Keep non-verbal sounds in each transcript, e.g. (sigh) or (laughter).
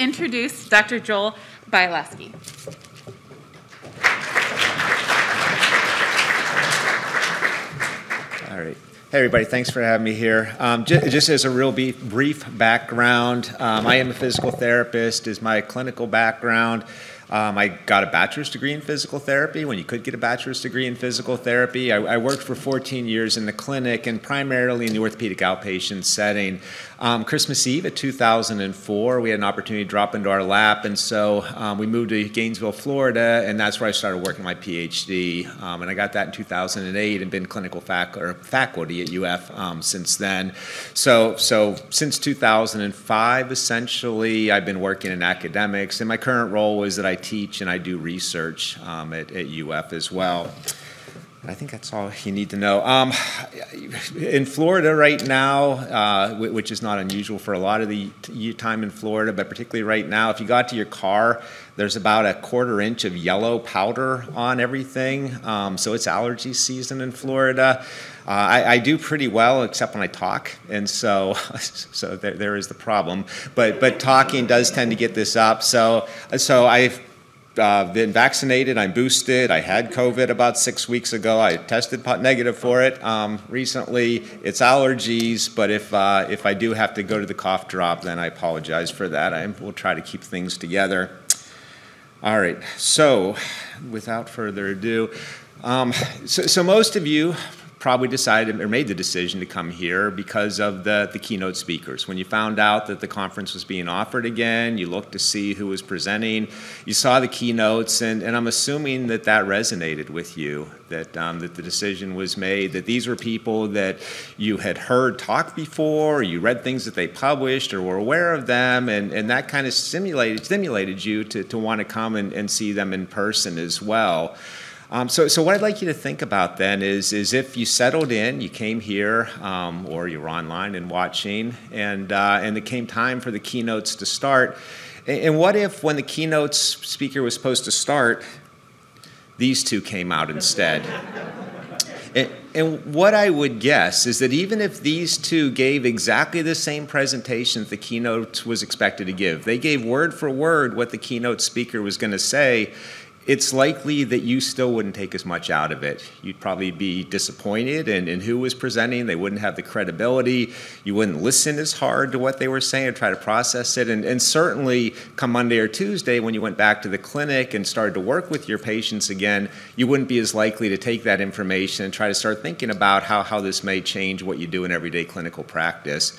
introduce Dr. Joel Bialosky. All right. Hey, everybody, thanks for having me here. Um, just, just, as a real brief background, um, I am a physical therapist, is my clinical background. Um, I got a bachelor's degree in physical therapy when you could get a bachelor's degree in physical therapy. I, I worked for 14 years in the clinic and primarily in the orthopedic outpatient setting. Um, Christmas Eve of 2004, we had an opportunity to drop into our lap, and so um, we moved to Gainesville, Florida, and that's where I started working my PhD. Um, and I got that in 2008 and been clinical fac- faculty at UF um, since then. So, so since 2005, essentially, I've been working in academics, and my current role is that I teach and I do research um, at, at UF as well. I think that's all you need to know. Um, in Florida right now, uh, which is not unusual for a lot of the time in Florida, but particularly right now, if you got to your car, there's about a quarter inch of yellow powder on everything. Um, so it's allergy season in Florida. Uh, I, I, do pretty well, except when I talk, and so (laughs) so there, there is the problem. But but talking does tend to get this up. So so I've uh, been vaccinated. I'm boosted. I had COVID about six weeks ago. I tested negative for it um, recently. It's allergies, but if uh, if I do have to go to the cough drop, then I apologize for that. I will try to keep things together. All right. So, without further ado, um, so, so most of you probably decided or made the decision to come here because of the, the keynote speakers. When you found out that the conference was being offered again, you looked to see who was presenting, you saw the keynotes, and, and I'm assuming that that resonated with you, that, um, that the decision was made, that these were people that you had heard talk before, you read things that they published or were aware of them, and, and that kind of stimulated, stimulated you to, to want to come and, and see them in person as well. Um, so, so what I'd like you to think about then is, is if you settled in, you came here, um, or you were online and watching, and, uh, and it came time for the keynotes to start. And, what if, when the keynotes speaker was supposed to start, these two came out instead? (laughs) And, and, what I would guess is that even if these two gave exactly the same presentation that the keynote was expected to give, they gave word for word what the keynote speaker was going to say, it's likely that you still wouldn't take as much out of it. You'd probably be disappointed in, in who was presenting. They wouldn't have the credibility. You wouldn't listen as hard to what they were saying or try to process it. And, and certainly, come Monday or Tuesday, when you went back to the clinic and started to work with your patients again, you wouldn't be as likely to take that information and try to start thinking about how, how this may change what you do in everyday clinical practice.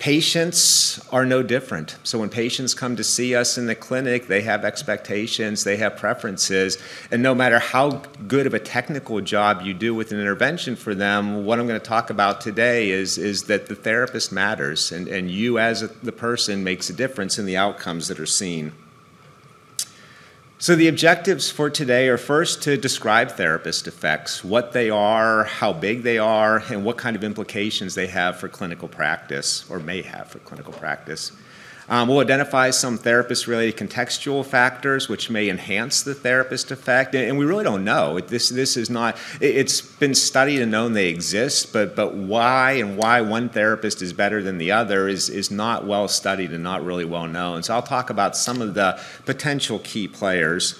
Patients are no different. So when patients come to see us in the clinic, they have expectations, they have preferences, and no matter how good of a technical job you do with an intervention for them, what I'm going to talk about today is, is that the therapist matters, and, and you as a, the person makes a difference in the outcomes that are seen. So, the objectives for today are first to describe therapist effects, what they are, how big they are, and what kind of implications they have for clinical practice or may have for clinical practice. Um, we'll identify some therapist related contextual factors which may enhance the therapist effect. And, we really don't know. This, this is not, it, it's been studied and known they exist, but, but why and why one therapist is better than the other is, is not well studied and not really well known. So I'll talk about some of the potential key players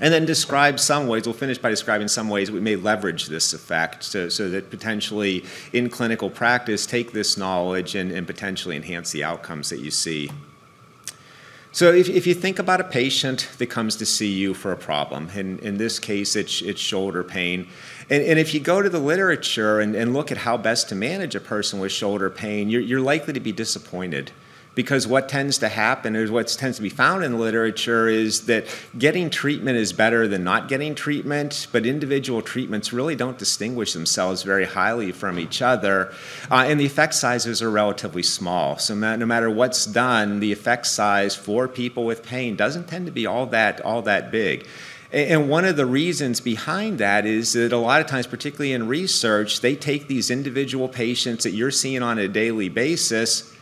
and then describe some ways, we'll finish by describing some ways we may leverage this effect so, so that potentially in clinical practice take this knowledge and, and potentially enhance the outcomes that you see. So if, if you think about a patient that comes to see you for a problem, and in this case it's, it's shoulder pain, and, and if you go to the literature and, and look at how best to manage a person with shoulder pain, you're, you're likely to be disappointed because what tends to happen is what tends to be found in the literature is that getting treatment is better than not getting treatment, but individual treatments really don't distinguish themselves very highly from each other, uh, and the effect sizes are relatively small. So no matter what's done, the effect size for people with pain doesn't tend to be all that all that big. And one of the reasons behind that is that a lot of times, particularly in research, they take these individual patients that you're seeing on a daily basis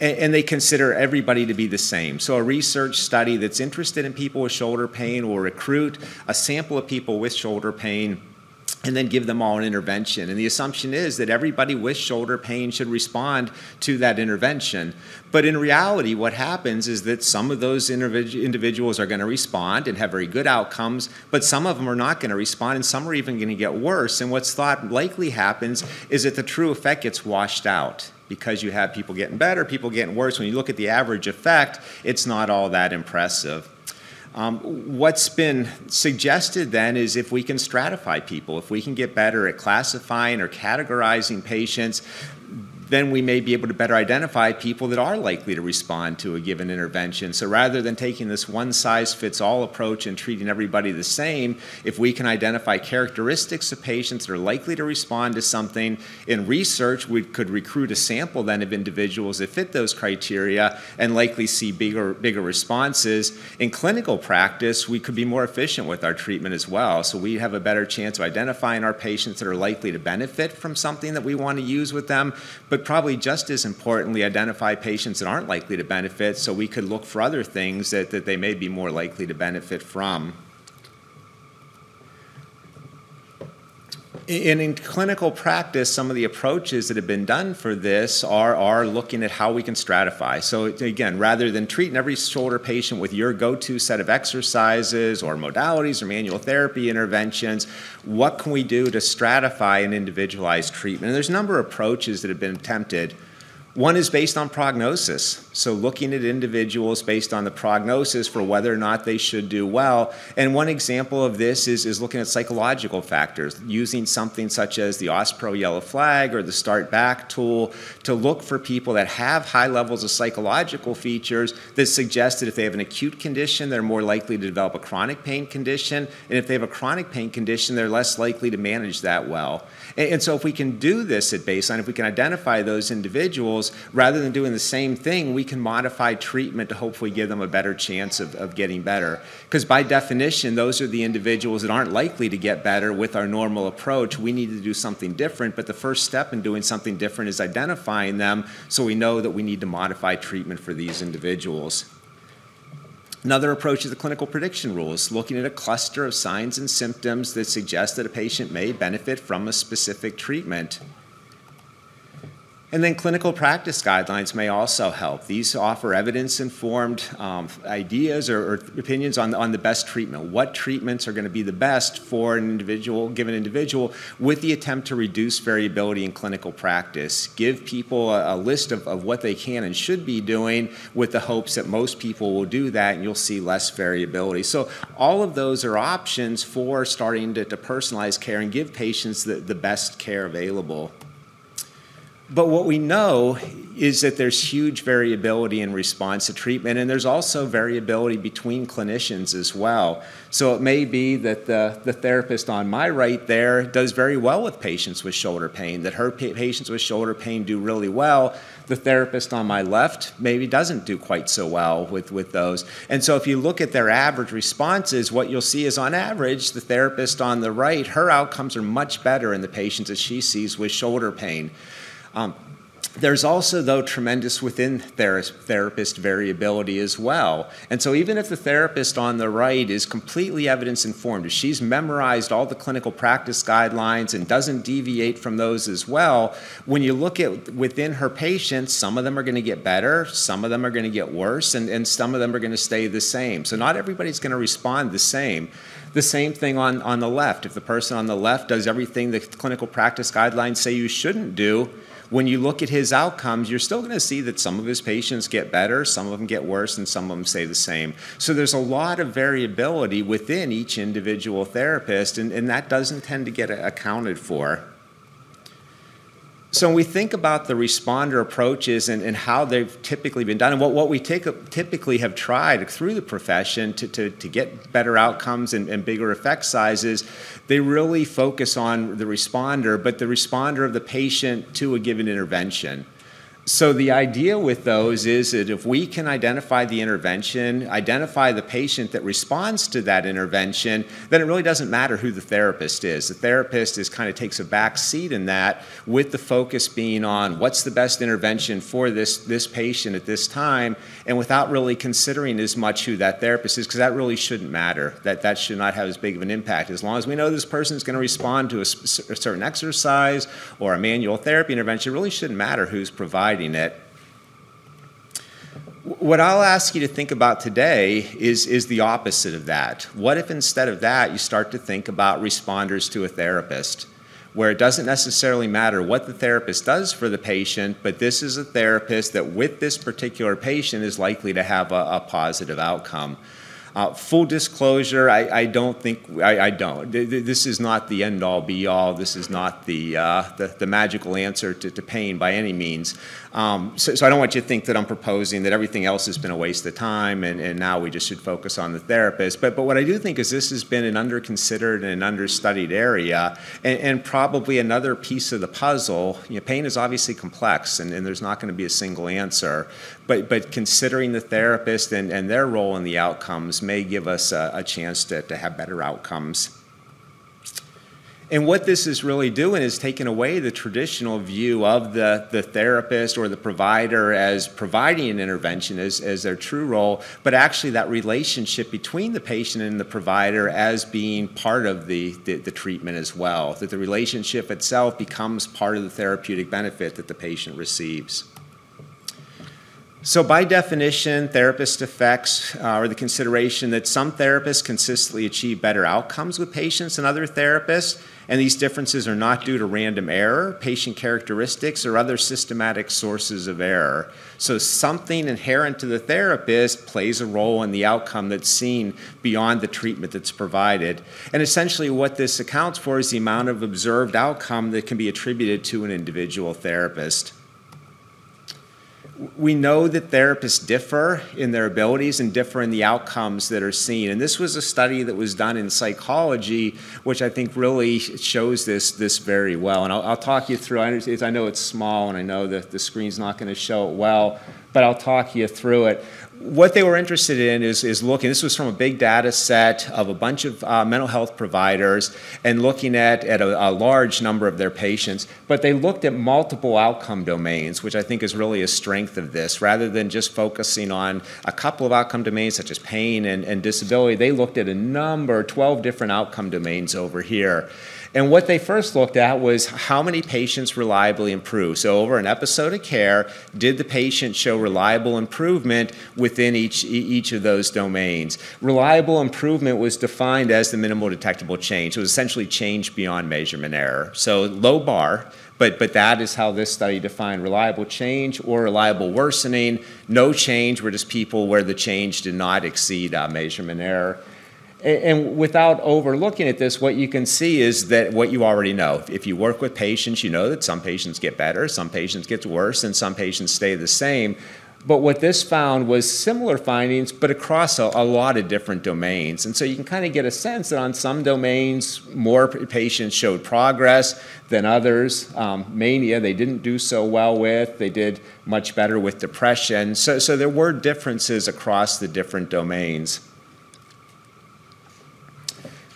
and, and they consider everybody to be the same. So, a research study that's interested in people with shoulder pain will recruit a sample of people with shoulder pain and then give them all an intervention. And the assumption is that everybody with shoulder pain should respond to that intervention. But in reality, what happens is that some of those individuals are going to respond and have very good outcomes, but some of them are not going to respond, and some are even going to get worse. And what's thought likely happens is that the true effect gets washed out because you have people getting better, people getting worse. When you look at the average effect, it's not all that impressive. Um, what's been suggested then is if we can stratify people, if we can get better at classifying or categorizing patients, then we may be able to better identify people that are likely to respond to a given intervention. So rather than taking this one size fits all approach and treating everybody the same, if we can identify characteristics of patients that are likely to respond to something in research, we could recruit a sample then of individuals that fit those criteria and likely see bigger, bigger responses. In clinical practice, we could be more efficient with our treatment as well. So we have a better chance of identifying our patients that are likely to benefit from something that we want to use with them, but but probably just as importantly, identify patients that aren't likely to benefit so we could look for other things that, that they may be more likely to benefit from. And in clinical practice, some of the approaches that have been done for this are, are looking at how we can stratify. So, again, rather than treating every shoulder patient with your go to set of exercises or modalities or manual therapy interventions, what can we do to stratify an individualized treatment? And there's a number of approaches that have been attempted. One is based on prognosis. So, looking at individuals based on the prognosis for whether or not they should do well. And one example of this is, is looking at psychological factors, using something such as the OSPRO yellow flag or the START back tool to look for people that have high levels of psychological features that suggest that if they have an acute condition, they're more likely to develop a chronic pain condition. And if they have a chronic pain condition, they're less likely to manage that well. And, and so, if we can do this at baseline, if we can identify those individuals, rather than doing the same thing, we can modify treatment to hopefully give them a better chance of, of getting better. Because by definition, those are the individuals that aren't likely to get better with our normal approach. We need to do something different, but the first step in doing something different is identifying them so we know that we need to modify treatment for these individuals. Another approach is the clinical prediction rules, looking at a cluster of signs and symptoms that suggest that a patient may benefit from a specific treatment. And then clinical practice guidelines may also help. These offer evidence informed um, ideas or, or, opinions on, on the best treatment. What treatments are going to be the best for an individual, given individual, with the attempt to reduce variability in clinical practice. Give people a, a list of, of what they can and should be doing with the hopes that most people will do that and you'll see less variability. So, all of those are options for starting to, to personalize care and give patients the, the best care available. But what we know is that there's huge variability in response to treatment, and there's also variability between clinicians as well. So it may be that the, the therapist on my right there does very well with patients with shoulder pain, that her pa- patients with shoulder pain do really well. The therapist on my left maybe doesn't do quite so well with, with those. And so if you look at their average responses, what you'll see is on average, the therapist on the right, her outcomes are much better in the patients that she sees with shoulder pain. Um, there's also, though, tremendous within ther- therapist variability as well. And so, even if the therapist on the right is completely evidence informed, if she's memorized all the clinical practice guidelines and doesn't deviate from those as well, when you look at within her patients, some of them are going to get better, some of them are going to get worse, and, and some of them are going to stay the same. So, not everybody's going to respond the same. The same thing on, on the left. If the person on the left does everything the clinical practice guidelines say you shouldn't do, when you look at his outcomes, you're still going to see that some of his patients get better, some of them get worse, and some of them stay the same. So there's a lot of variability within each individual therapist, and, and that doesn't tend to get accounted for. So when we think about the responder approaches and, and how they've typically been done, and what, what we take, typically have tried through the profession to, to, to get better outcomes and, and bigger effect sizes, they really focus on the responder, but the responder of the patient to a given intervention. So the idea with those is that if we can identify the intervention, identify the patient that responds to that intervention, then it really doesn't matter who the therapist is. The therapist is kind of takes a back seat in that, with the focus being on what's the best intervention for this, this patient at this time, and without really considering as much who that therapist is, because that really shouldn't matter. That, that should not have as big of an impact. As long as we know this person is going to respond to a, a certain exercise or a manual therapy intervention, it really shouldn't matter who's providing providing it. What I'll ask you to think about today is, is the opposite of that. What if instead of that, you start to think about responders to a therapist, where it doesn't necessarily matter what the therapist does for the patient, but this is a therapist that, with this particular patient, is likely to have a, a positive outcome. Uh, full disclosure, I, I don't think, I, I, don't. This is not the end all be all. This is not the, uh, the, the, magical answer to, to, pain by any means. Um, so, so, I don't want you to think that I'm proposing that everything else has been a waste of time and, and now we just should focus on the therapist. But, but what I do think is this has been an underconsidered and an understudied area and, and probably another piece of the puzzle. You know, pain is obviously complex and, and there's not going to be a single answer. But, but considering the therapist and, and their role in the outcomes may give us a, a chance to, to have better outcomes. And what this is really doing is taking away the traditional view of the, the therapist or the provider as providing an intervention as, as their true role, but actually that relationship between the patient and the provider as being part of the, the, the treatment as well, that the relationship itself becomes part of the therapeutic benefit that the patient receives. So, by definition, therapist effects uh, are the consideration that some therapists consistently achieve better outcomes with patients than other therapists, and these differences are not due to random error, patient characteristics, or other systematic sources of error. So, something inherent to the therapist plays a role in the outcome that's seen beyond the treatment that's provided. And essentially, what this accounts for is the amount of observed outcome that can be attributed to an individual therapist we know that therapists differ in their abilities and differ in the outcomes that are seen. And this was a study that was done in psychology, which I think really shows this, this very well. And I'll, I'll talk you through, I, I know it's small and I know that the screen's not going to show it well, but I'll talk you through it what they were interested in is, is looking, this was from a big data set of a bunch of uh, mental health providers and looking at, at a, a, large number of their patients, but they looked at multiple outcome domains, which I think is really a strength of this. Rather than just focusing on a couple of outcome domains such as pain and, and disability, they looked at a number, 12 different outcome domains over here. And what they first looked at was how many patients reliably improve. So, over an episode of care, did the patient show reliable improvement within each, each of those domains? Reliable improvement was defined as the minimal detectable change. It was essentially change beyond measurement error. So, low bar, but, but that is how this study defined reliable change or reliable worsening. No change were just people where the change did not exceed uh, measurement error. And without overlooking at this, what you can see is that what you already know. If you work with patients, you know that some patients get better, some patients get worse, and some patients stay the same. But what this found was similar findings, but across a, a, lot of different domains. And so you can kind of get a sense that on some domains, more patients showed progress than others. Um, mania, they didn't do so well with. They did much better with depression. So, so there were differences across the different domains.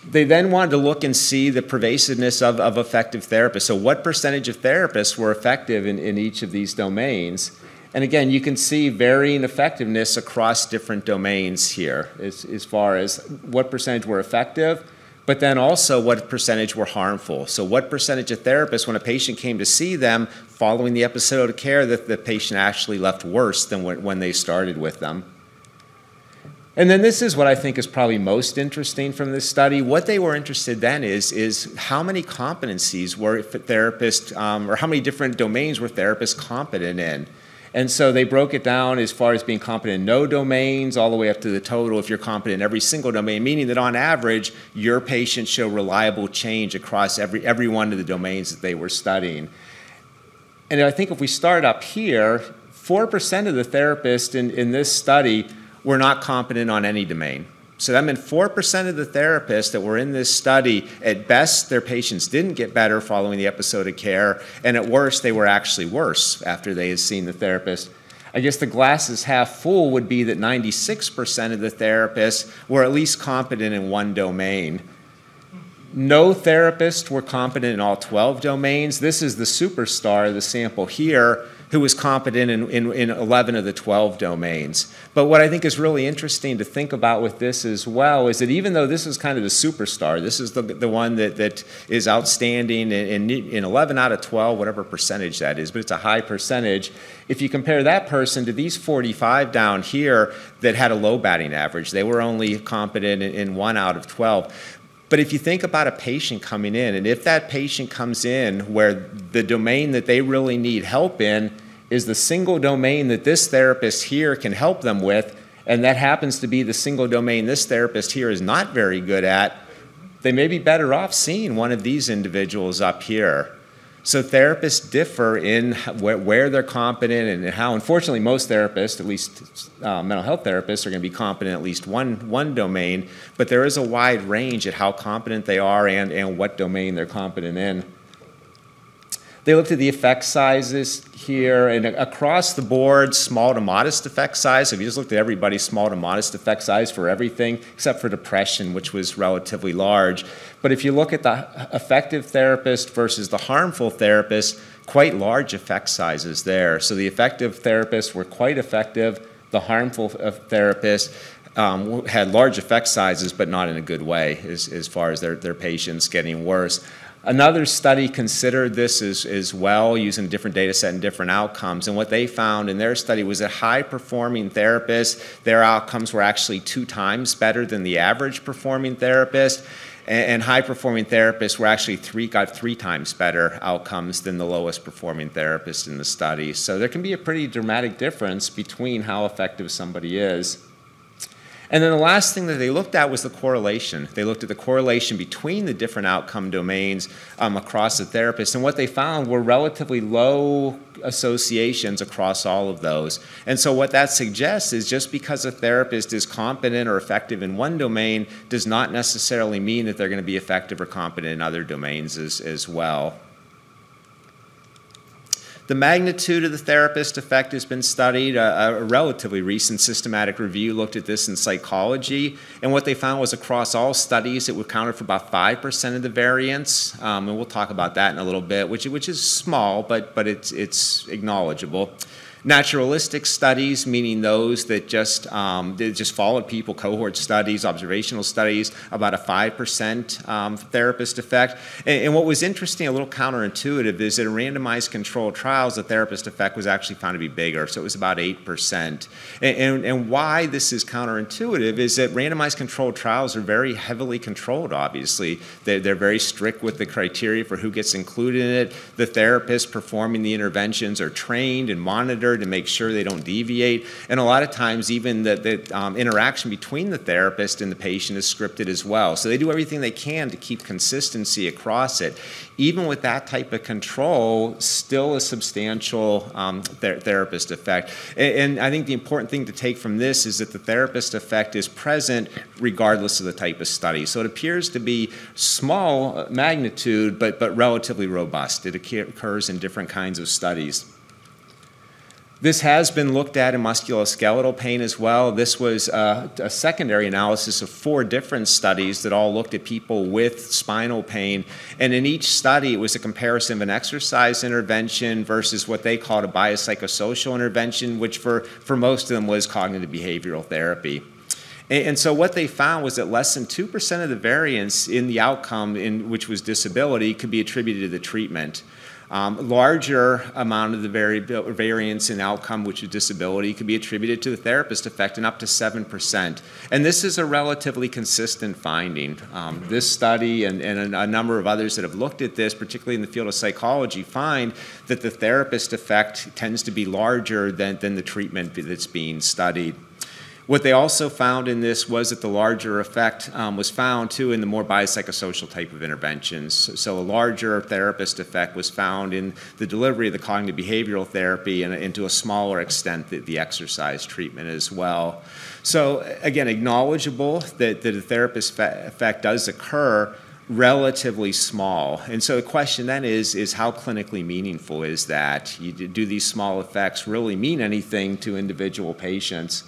They then wanted to look and see the pervasiveness of, of effective therapists. So, what percentage of therapists were effective in, in each of these domains? And again, you can see varying effectiveness across different domains here as, as far as what percentage were effective, but then also what percentage were harmful. So, what percentage of therapists, when a patient came to see them following the episode of care, that the patient actually left worse than when, when they started with them? And then this is what I think is probably most interesting from this study. What they were interested then is, is how many competencies were therapists, um, or how many different domains were therapists competent in. And so they broke it down as far as being competent in no domains, all the way up to the total if you're competent in every single domain, meaning that on average, your patients show reliable change across every, every one of the domains that they were studying. And I think if we start up here, 4% of the therapists in, in this study were not competent on any domain. So that meant 4% of the therapists that were in this study, at best, their patients didn't get better following the episode of care, and at worst, they were actually worse after they had seen the therapist. I guess the glass is half full would be that 96% of the therapists were at least competent in one domain. No therapists were competent in all 12 domains. This is the superstar, of the sample here, who was competent in, in, in 11 of the 12 domains. But what I think is really interesting to think about with this as well is that even though this is kind of the superstar, this is the, the one that, that is outstanding in, in, in 11 out of 12, whatever percentage that is, but it's a high percentage. If you compare that person to these 45 down here that had a low batting average, they were only competent in, in one out of 12. But if you think about a patient coming in, and if that patient comes in where the domain that they really need help in is the single domain that this therapist here can help them with, and that happens to be the single domain this therapist here is not very good at, they may be better off seeing one of these individuals up here. So therapists differ in where, where, they're competent and how. Unfortunately, most therapists, at least uh, mental health therapists, are going to be competent at least one, one domain, but there is a wide range at how competent they are and, and what domain they're competent in. They looked at the effect sizes here, and across the board, small to modest effect size. If you just looked at everybody, small to modest effect size for everything, except for depression, which was relatively large. But if you look at the effective therapist versus the harmful therapist, quite large effect sizes there. So the effective therapists were quite effective. The harmful uh, therapists um, had large effect sizes, but not in a good way as, as far as their, their patients getting worse. Another study considered this as, as well, using a different data set and different outcomes. And what they found in their study was that high performing therapists, their outcomes were actually two times better than the average performing therapist. And, high performing therapists were actually three, got three times better outcomes than the lowest performing therapist in the study. So there can be a pretty dramatic difference between how effective somebody is. And then the last thing that they looked at was the correlation. They looked at the correlation between the different outcome domains um, across the therapist, and what they found were relatively low associations across all of those. And so, what that suggests is just because a therapist is competent or effective in one domain does not necessarily mean that they're going to be effective or competent in other domains as, as well. The magnitude of the therapist effect has been studied. A, a, relatively recent systematic review looked at this in psychology, and what they found was across all studies, it accounted for about 5% of the variance, um, and we'll talk about that in a little bit, which, which is small, but, but it's, it's acknowledgeable. Naturalistic studies, meaning those that just um, just followed people, cohort studies, observational studies, about a five percent um, therapist effect. And, and, what was interesting, a little counterintuitive, is that in randomized controlled trials, the therapist effect was actually found to be bigger, so it was about eight percent. And, and, and why this is counterintuitive is that randomized controlled trials are very heavily controlled. Obviously, they're, they're very strict with the criteria for who gets included in it. The therapists performing the interventions are trained and monitored to make sure they don't deviate. And a lot of times, even the, the um, interaction between the therapist and the patient is scripted as well. So they do everything they can to keep consistency across it. Even with that type of control, still a substantial um, ther- therapist effect. And, and I think the important thing to take from this is that the therapist effect is present regardless of the type of study. So it appears to be small magnitude, but, but relatively robust. It occurs in different kinds of studies. This has been looked at in musculoskeletal pain as well. This was a, a, secondary analysis of four different studies that all looked at people with spinal pain. And in each study, it was a comparison of an exercise intervention versus what they called a biopsychosocial intervention, which for, for most of them was cognitive behavioral therapy. And, and so what they found was that less than 2% of the variance in the outcome, in, which was disability, could be attributed to the treatment. Um, larger amount of the vari- variance in outcome, which is disability, could be attributed to the therapist effect, and up to 7%. And this is a relatively consistent finding. Um, this study and, and a, a number of others that have looked at this, particularly in the field of psychology, find that the therapist effect tends to be larger than, than the treatment that's being studied. What they also found in this was that the larger effect um, was found too in the more biopsychosocial type of interventions. So, a larger therapist effect was found in the delivery of the cognitive behavioral therapy and, and to a smaller extent the, the exercise treatment as well. So again, acknowledgeable that, that a therapist effect does occur, relatively small. And so the question then is, is how clinically meaningful is that? Do these small effects really mean anything to individual patients?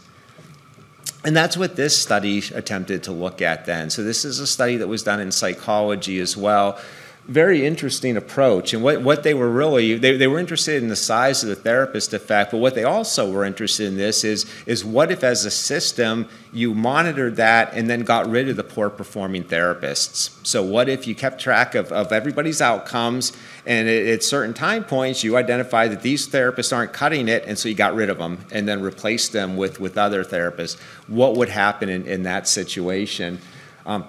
And that's what this study attempted to look at then. So this is a study that was done in psychology as well very interesting approach. And what, what they were really, they, they were interested in the size of the therapist effect, but what they also were interested in this is, is what if as a system you monitored that and then got rid of the poor performing therapists? So what if you kept track of, of everybody's outcomes and at, at certain time points you identify that these therapists aren't cutting it and so you got rid of them and then replaced them with, with other therapists? What would happen in, in that situation? Um,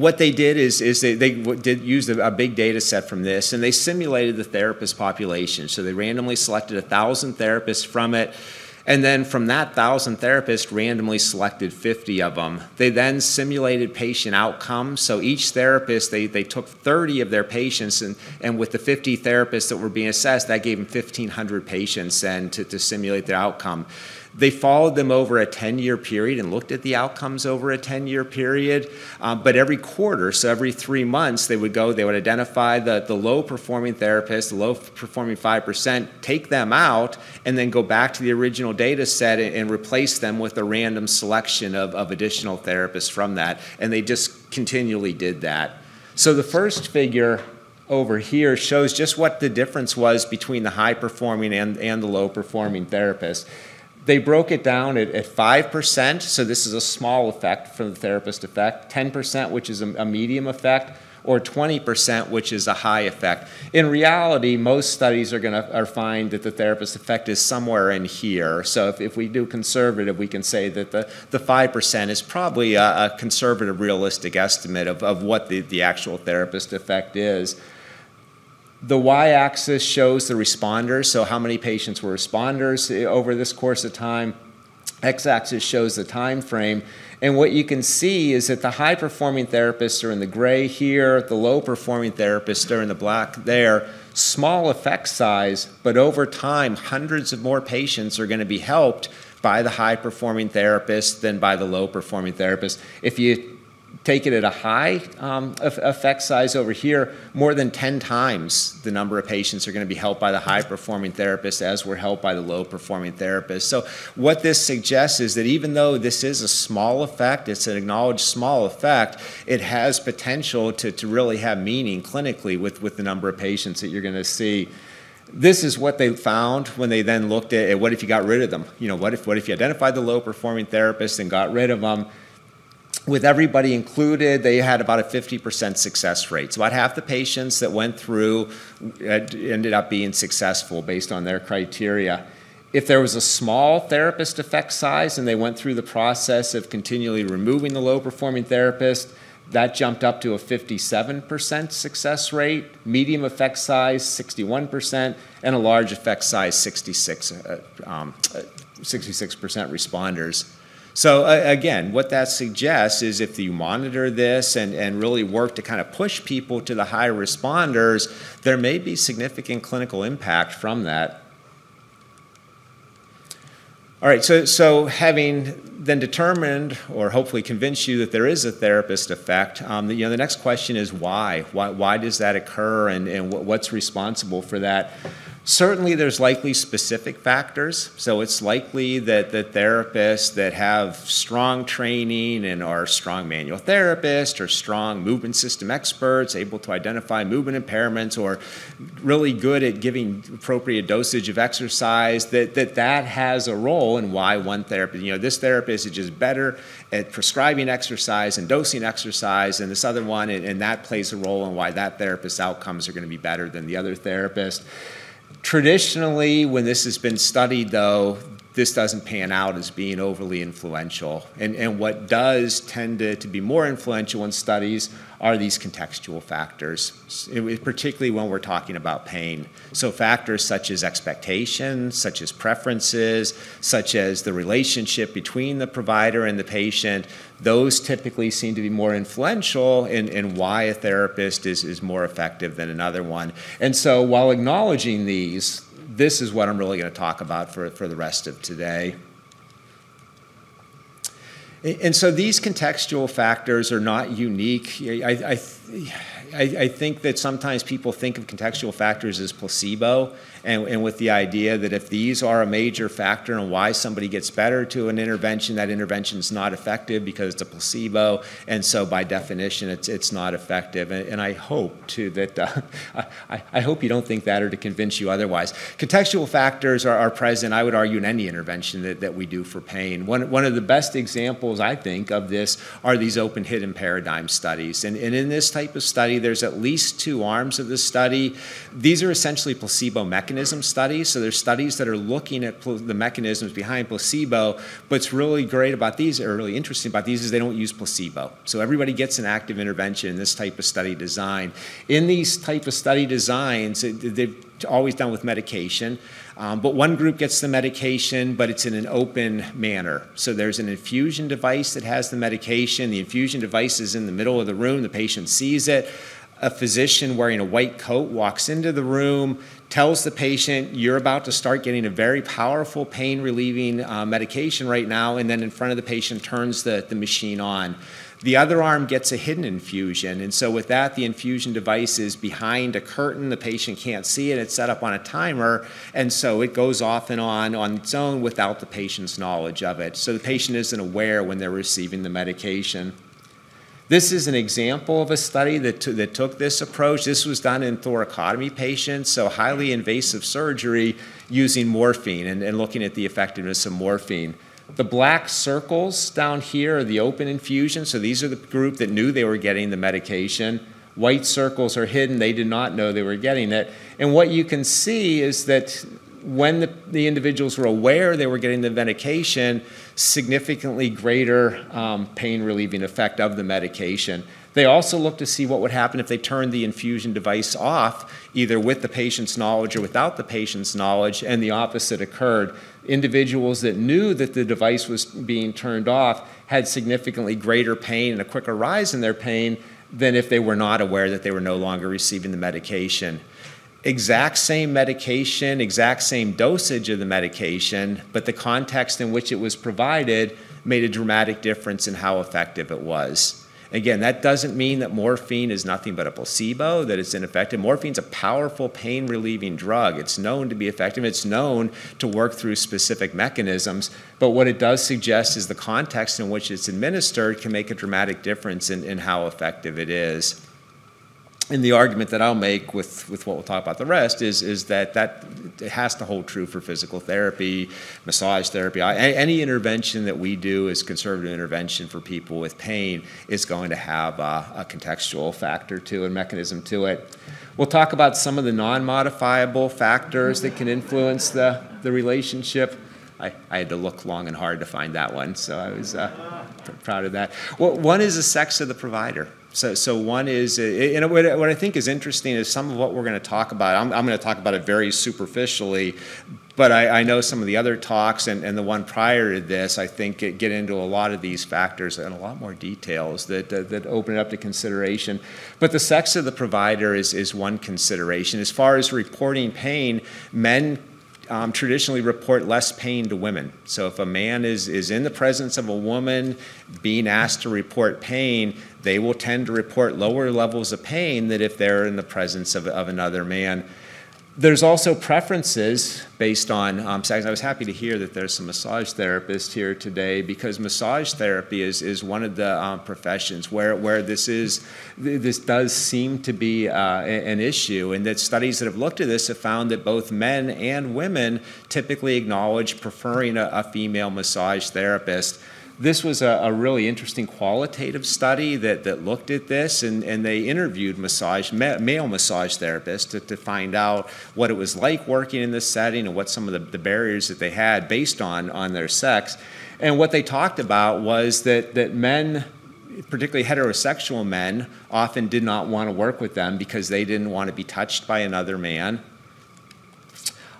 what they did is, is they, they did use a, big data set from this and they simulated the therapist population. So they randomly selected a thousand therapists from it. And then from that thousand therapists, randomly selected 50 of them. They then simulated patient outcomes. So each therapist, they, they took 30 of their patients, and, and with the 50 therapists that were being assessed, that gave them 1,500 patients then to, to simulate their outcome. They followed them over a 10 year period and looked at the outcomes over a 10 year period. Um, but every quarter, so every three months, they would go, they would identify the, the low performing therapists, the low performing 5%, take them out, and then go back to the original data set and, and replace them with a random selection of, of additional therapists from that. And they just continually did that. So the first figure over here shows just what the difference was between the high performing and, and the low performing therapists they broke it down at, at 5%, so this is a small effect from the therapist effect, 10%, which is a, a medium effect, or 20%, which is a high effect. In reality, most studies are going to find that the therapist effect is somewhere in here. So if, if we do conservative, we can say that the, the 5% is probably a, a conservative, realistic estimate of, of what the, the actual therapist effect is. The y-axis shows the responders, so how many patients were responders over this course of time. X-axis shows the time frame. And what you can see is that the high performing therapists are in the gray here, the low performing therapists are in the black there. Small effect size, but over time, hundreds of more patients are going to be helped by the high performing therapist than by the low performing therapist. If you take it at a high um, effect size over here, more than 10 times the number of patients are going to be helped by the high performing therapist as were helped by the low performing therapist. So, what this suggests is that even though this is a small effect, it's an acknowledged small effect, it has potential to, to really have meaning clinically with, with the number of patients that you're going to see this is what they found when they then looked at what if you got rid of them? You know, what if what if you identified the low performing therapists and got rid of them? With everybody included, they had about a 50% success rate. So about half the patients that went through ended up being successful based on their criteria. If there was a small therapist effect size and they went through the process of continually removing the low performing therapist, that jumped up to a 57% success rate, medium effect size 61%, and a large effect size 66, uh, um, 66% responders. So uh, again, what that suggests is if you monitor this and, and really work to kind of push people to the high responders, there may be significant clinical impact from that. All right, so, so having then determined or hopefully convinced you that there is a therapist effect, um, you know, the next question is why? Why, why does that occur and, and what's responsible for that? Certainly, there's likely specific factors. So it's likely that the therapists that have strong training and are strong manual therapists or strong movement system experts, able to identify movement impairments, or really good at giving appropriate dosage of exercise, that that, that has a role in why one therapist, you know, this therapist is just better at prescribing exercise and dosing exercise, and this other one, and, and that plays a role in why that therapist's outcomes are going to be better than the other therapist. Traditionally, when this has been studied, though, this doesn't pan out as being overly influential. And, and what does tend to, to be more influential in studies are these contextual factors, particularly when we're talking about pain. So, factors such as expectations, such as preferences, such as the relationship between the provider and the patient, those typically seem to be more influential in, in why a therapist is, is more effective than another one. And so, while acknowledging these, this is what I'm really going to talk about for, for the rest of today. And so these contextual factors are not unique. I, I, I, think that sometimes people think of contextual factors as placebo, and, and with the idea that if these are a major factor in why somebody gets better to an intervention, that intervention is not effective because it's a placebo, and so by definition, it's it's not effective. And, and I hope too that uh, (laughs) I, I hope you don't think that or to convince you otherwise. Contextual factors are, are present, I would argue, in any intervention that, that we do for pain. One one of the best examples I think of this are these open hidden paradigm studies, and, and in this type of study, there's at least two arms of the study. These are essentially placebo mechanism studies. So there's studies that are looking at the mechanisms behind placebo. What's really great about these, or really interesting about these, is they don't use placebo. So everybody gets an active intervention in this type of study design. In these type of study designs, they've always done with medication. Um, but one group gets the medication, but it's in an open manner. So there's an infusion device that has the medication. The infusion device is in the middle of the room. The patient sees it. A physician wearing a white coat walks into the room, tells the patient, you're about to start getting a very powerful pain relieving uh, medication right now, and then in front of the patient turns the, the machine on. The other arm gets a hidden infusion, and so with that, the infusion device is behind a curtain. The patient can't see it. It's set up on a timer, and so it goes off and on on its own without the patient's knowledge of it. So the patient isn't aware when they're receiving the medication. This is an example of a study that, that took this approach. This was done in thoracotomy patients, so highly invasive surgery using morphine and, and looking at the effectiveness of morphine. The black circles down here are the open infusion, so these are the group that knew they were getting the medication. White circles are hidden, they did not know they were getting it. And what you can see is that when the, the individuals were aware they were getting the medication, significantly greater um, pain relieving effect of the medication. They also looked to see what would happen if they turned the infusion device off, either with the patient's knowledge or without the patient's knowledge, and the opposite occurred. Individuals that knew that the device was being turned off had significantly greater pain and a quicker rise in their pain than if they were not aware that they were no longer receiving the medication exact same medication, exact same dosage of the medication, but the context in which it was provided made a dramatic difference in how effective it was. Again, that doesn't mean that morphine is nothing but a placebo, that it's ineffective. Morphine's a powerful pain relieving drug. It's known to be effective, it's known to work through specific mechanisms. But what it does suggest is the context in which it's administered can make a dramatic difference in, in how effective it is and the argument that I'll make with, with what we'll talk about the rest is, is that that has to hold true for physical therapy, massage therapy. Any intervention that we do as conservative intervention for people with pain is going to have a, a contextual factor to and mechanism to it. We'll talk about some of the non-modifiable factors that can influence the, the relationship. I, I had to look long and hard to find that one, so I was uh, proud of that. Well, one is the sex of the provider. So, so one is, uh, and what, what I think is interesting is some of what we're going to talk about. I'm, I'm going to talk about it very superficially, but I, I, know some of the other talks and, and the one prior to this, I think, get, get into a lot of these factors and a lot more details that, that, that, open it up to consideration. But the sex of the provider is, is one consideration. As far as reporting pain, men um, traditionally report less pain to women. So if a man is, is in the presence of a woman being asked to report pain, they will tend to report lower levels of pain than if they're in the presence of, of another man. There's also preferences based on um, sex. I was happy to hear that there's some massage therapists here today because massage therapy is, is one of the um, professions where, where this is this does seem to be uh, an issue, and that studies that have looked at this have found that both men and women typically acknowledge preferring a, a female massage therapist this was a, a, really interesting qualitative study that, that looked at this, and, and they interviewed massage male massage therapists to, to find out what it was like working in this setting and what some of the, the barriers that they had based on, on their sex. And what they talked about was that, that men particularly heterosexual men, often did not want to work with them because they didn't want to be touched by another man.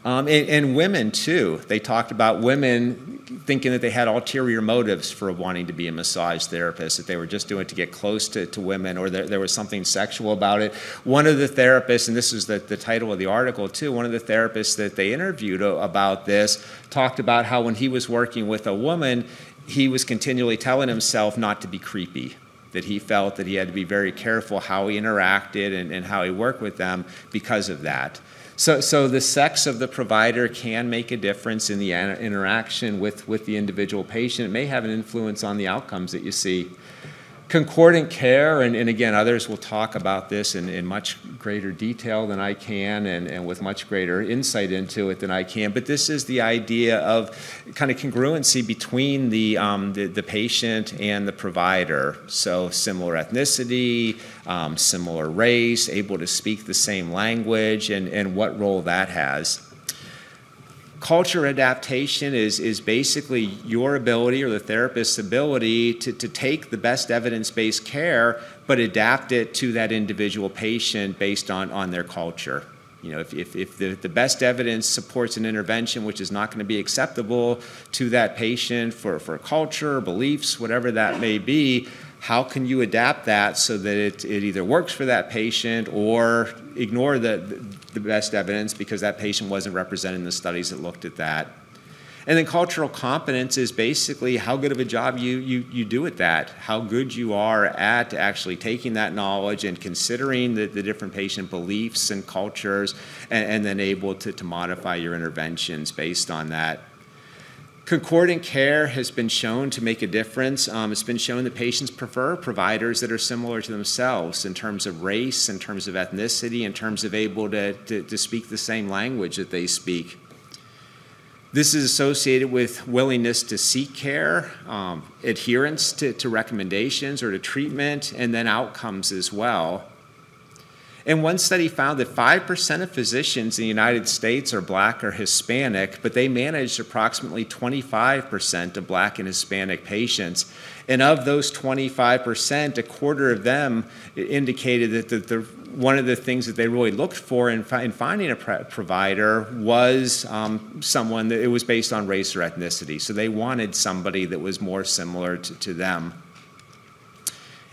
Um, and, and, women, too. They talked about women thinking that they had ulterior motives for wanting to be a massage therapist, that they were just doing it to get close to, to women, or there, there was something sexual about it. One of the therapists, and this is the, the title of the article, too, one of the therapists that they interviewed about this talked about how when he was working with a woman, he was continually telling himself not to be creepy that he felt that he had to be very careful how he interacted and, and how he worked with them because of that. So, so the sex of the provider can make a difference in the interaction with, with the individual patient. It may have an influence on the outcomes that you see concordant care, and, and, again, others will talk about this in, in much greater detail than I can and, and with much greater insight into it than I can. But this is the idea of kind of congruency between the, um, the, the, patient and the provider. So, similar ethnicity, um, similar race, able to speak the same language, and, and what role that has culture adaptation is, is basically your ability or the therapist's ability to, to take the best evidence based care but adapt it to that individual patient based on, on their culture. You know, if, if, if the, the best evidence supports an intervention which is not going to be acceptable to that patient for, for culture, beliefs, whatever that may be, how can you adapt that so that it, it either works for that patient or ignore the, the best evidence because that patient wasn't represented in the studies that looked at that? And then cultural competence is basically how good of a job you, you, you do at that, how good you are at actually taking that knowledge and considering the, the different patient beliefs and cultures, and, and then able to, to modify your interventions based on that. Concordant care has been shown to make a difference. Um, it's been shown that patients prefer providers that are similar to themselves in terms of race, in terms of ethnicity, in terms of able to, to, to speak the same language that they speak. This is associated with willingness to seek care, um, adherence to, to recommendations or to treatment, and then outcomes as well. And one study found that 5% of physicians in the United States are black or Hispanic, but they managed approximately 25% of black and Hispanic patients. And of those 25%, a quarter of them indicated that the, the one of the things that they really looked for in, in finding a provider was um, someone that it was based on race or ethnicity. So they wanted somebody that was more similar to, to them.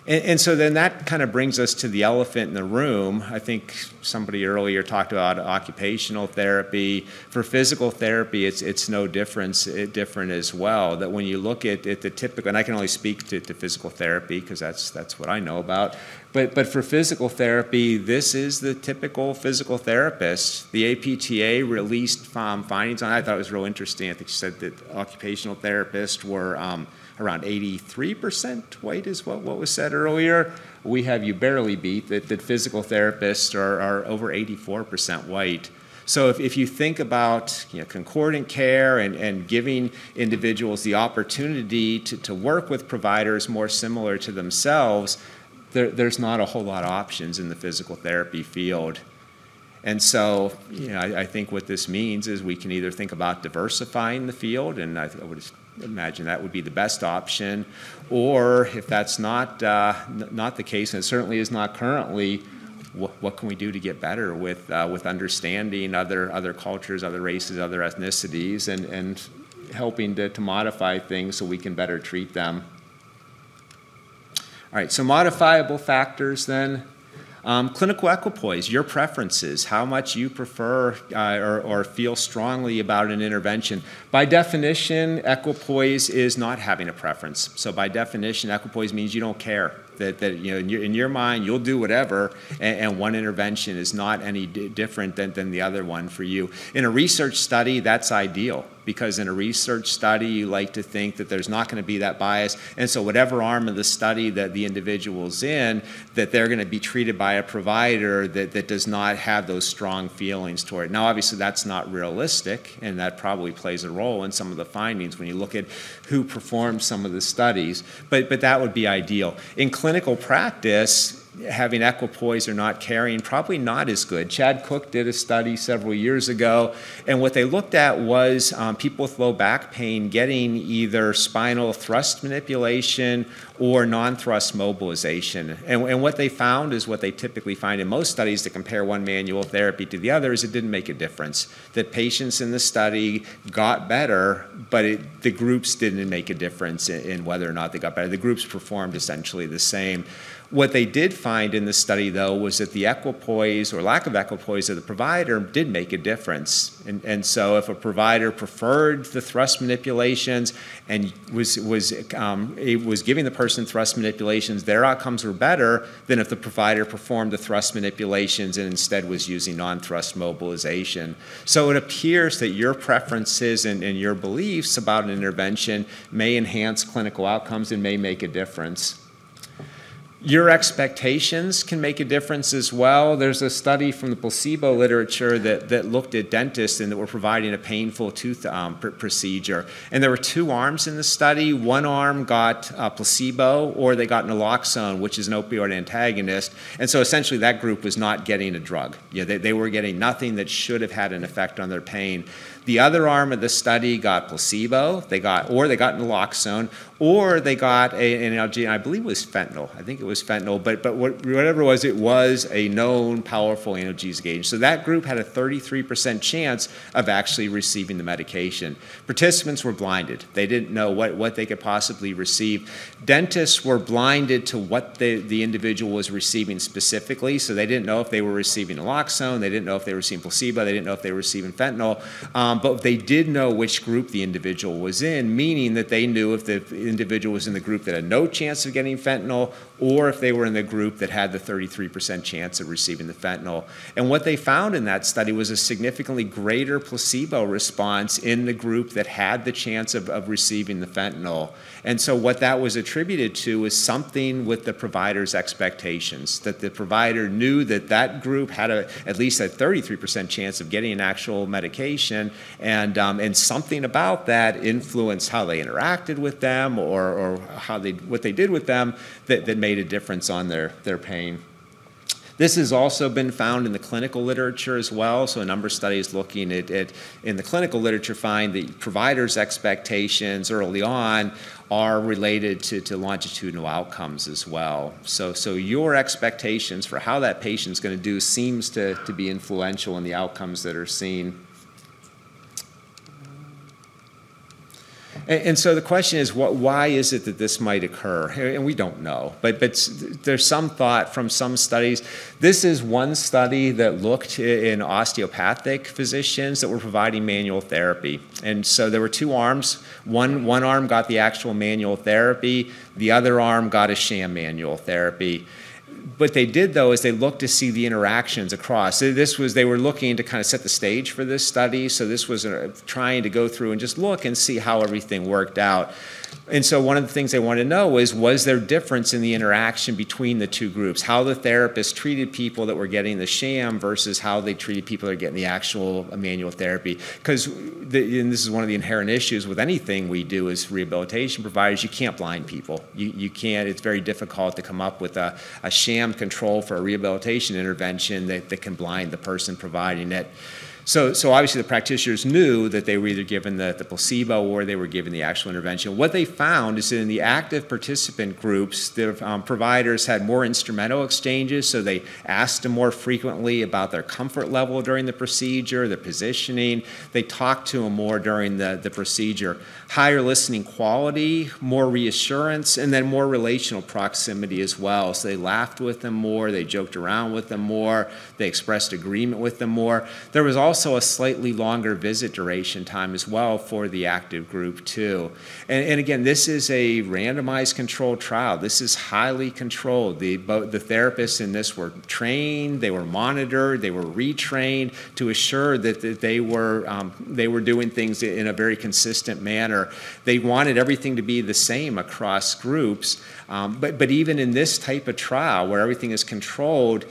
And, and, so then that kind of brings us to the elephant in the room. I think somebody earlier talked about occupational therapy. For physical therapy, it's, it's no difference, it, different as well. That when you look at, at the typical, and I can only speak to, to physical therapy because that's, that's what I know about. But, but for physical therapy, this is the typical physical therapist. The APTA released um, findings on. I thought it was real interesting. I think she said that occupational therapists were. Um, around 83% white is what, what was said earlier. We have you barely beat that, that physical therapists are, are over 84% white. So if, if you think about you know, concordant care and, and giving individuals the opportunity to, to work with providers more similar to themselves, there, there's not a whole lot of options in the physical therapy field. And so, you know, I, I, think what this means is we can either think about diversifying the field, and I, I would imagine that would be the best option, or if that's not uh, not the case, and it certainly is not currently, wh- what can we do to get better with uh, with understanding other other cultures, other races, other ethnicities, and and helping to, to modify things so we can better treat them. All right, so modifiable factors then. Um, clinical equipoise, your preferences, how much you prefer uh, or, or, feel strongly about an intervention. By definition, equipoise is not having a preference. So, by definition, equipoise means you don't care. That, that you know, in your, in your mind, you'll do whatever, and, and one intervention is not any different than, than the other one for you. In a research study, that's ideal because in a research study, you like to think that there's not going to be that bias. And so, whatever arm of the study that the individual's in, that they're going to be treated by a provider that, that does not have those strong feelings toward it. Now, obviously, that's not realistic, and that probably plays a role in some of the findings when you look at who performed some of the studies, but, but that would be ideal. In clinical practice, having equipoise or not carrying probably not as good. Chad Cook did a study several years ago, and what they looked at was um, people with low back pain getting either spinal thrust manipulation or non-thrust mobilization. And, and what they found is what they typically find in most studies to compare one manual therapy to the other is it didn't make a difference. That patients in the study got better, but it, the groups didn't make a difference in, in whether or not they got better. The groups performed essentially the same. What they did find in the study, though, was that the equipoise or lack of equipoise of the provider did make a difference. And, and so, if a provider preferred the thrust manipulations and was was um, was giving the person thrust manipulations, their outcomes were better than if the provider performed the thrust manipulations and instead was using non-thrust mobilization. So it appears that your preferences and, and your beliefs about an intervention may enhance clinical outcomes and may make a difference. Your expectations can make a difference as well. There's a study from the placebo literature that, that looked at dentists and that were providing a painful tooth um, pr- procedure. And there were two arms in the study. One arm got uh, placebo, or they got naloxone, which is an opioid antagonist. And so essentially, that group was not getting a drug. Yeah, they, they were getting nothing that should have had an effect on their pain. The other arm of the study got placebo, they got, or they got naloxone, or they got a, an analgesic, I believe it was fentanyl. I think it was fentanyl, but, but whatever it was, it was a known powerful analgesic agent. So that group had a 33% chance of actually receiving the medication. Participants were blinded. They didn't know what, what they could possibly receive. Dentists were blinded to what the, the individual was receiving specifically, so they didn't know if they were receiving naloxone, they didn't know if they were receiving placebo, they didn't know if they were receiving fentanyl. Um, um, but they did know which group the individual was in, meaning that they knew if the individual was in the group that had no chance of getting fentanyl or if they were in the group that had the 33% chance of receiving the fentanyl. And what they found in that study was a significantly greater placebo response in the group that had the chance of, of receiving the fentanyl. And so, what that was attributed to is something with the provider's expectations, that the provider knew that that group had a, at least a 33% chance of getting an actual medication, and, um, and something about that influenced how they interacted with them or, or how they, what they did with them that, that made a difference on their, their pain. This has also been found in the clinical literature as well. So, a number of studies looking at it in the clinical literature find that providers' expectations early on are related to, to longitudinal outcomes as well. So, so, your expectations for how that patient's going to do seems to, to be influential in the outcomes that are seen. And, and, so the question is, what, why is it that this might occur? And we don't know, but, but there's some thought from some studies. This is one study that looked in osteopathic physicians that were providing manual therapy. And so there were two arms. One, one arm got the actual manual therapy, the other arm got a sham manual therapy what they did though is they looked to see the interactions across. This was they were looking to kind of set the stage for this study. So this was uh, trying to go through and just look and see how everything worked out. And so one of the things they wanted to know was was there difference in the interaction between the two groups? How the therapist treated people that were getting the sham versus how they treated people that are getting the actual manual therapy? Because and this is one of the inherent issues with anything we do as rehabilitation providers. You can't blind people. You, you can't. It's very difficult to come up with a, a sham control for a rehabilitation intervention that, that can blind the person providing it. So, so obviously the practitioners knew that they were either given the, the placebo or they were given the actual intervention. What they found is that in the active participant groups, the um, providers had more instrumental exchanges, so they asked them more frequently about their comfort level during the procedure, their positioning. They talked to them more during the, the procedure. Higher listening quality, more reassurance, and then more relational proximity as well. So they laughed with them more, they joked around with them more, they expressed agreement with them more. There was also also a slightly longer visit duration time as well for the active group too. And, and again, this is a randomized controlled trial. This is highly controlled. The, the therapists in this were trained, they were monitored, they were retrained to assure that, that they, were, um, they were doing things in a very consistent manner. They wanted everything to be the same across groups. Um, but, but even in this type of trial where everything is controlled,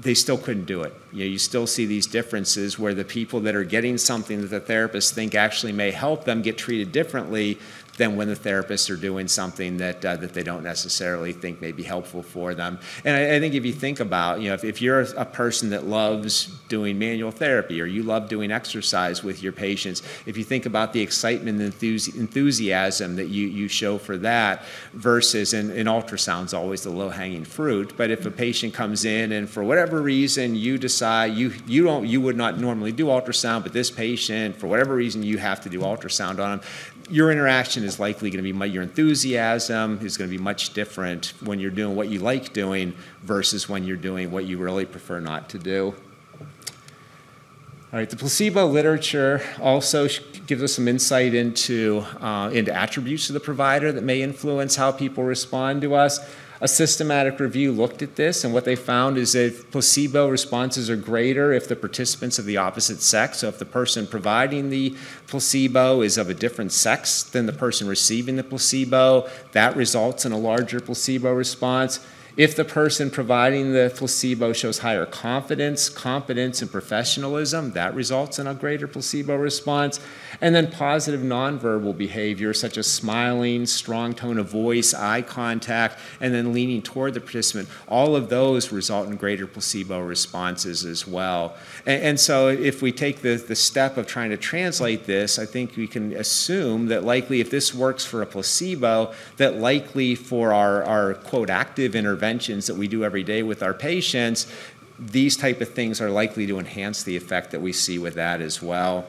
they still couldn't do it. You know, you still see these differences where the people that are getting something that the therapists think actually may help them get treated differently than when the therapists are doing something that, uh, that they don't necessarily think may be helpful for them. And I, I think if you think about, you know, if, if you're a, a, person that loves doing manual therapy or you love doing exercise with your patients, if you think about the excitement and enthusiasm that you, you show for that versus, and, and ultrasound's always the low-hanging fruit, but if a patient comes in and for whatever reason you decide you, you, don't, you would not normally do ultrasound, but this patient, for whatever reason, you have to do ultrasound on them, your interaction is likely going to be your enthusiasm is going to be much different when you're doing what you like doing versus when you're doing what you really prefer not to do. All right, the placebo literature also gives us some insight into, uh, into attributes of the provider that may influence how people respond to us. A systematic review looked at this, and what they found is that placebo responses are greater if the participants of the opposite sex. So, if the person providing the placebo is of a different sex than the person receiving the placebo, that results in a larger placebo response. If the person providing the placebo shows higher confidence, competence, and professionalism, that results in a greater placebo response. And then positive nonverbal behavior, such as smiling, strong tone of voice, eye contact, and then leaning toward the participant, all of those result in greater placebo responses as well. And, and so, if we take the, the step of trying to translate this, I think we can assume that likely if this works for a placebo, that likely for our, our quote active intervention, interventions that we do every day with our patients, these type of things are likely to enhance the effect that we see with that as well.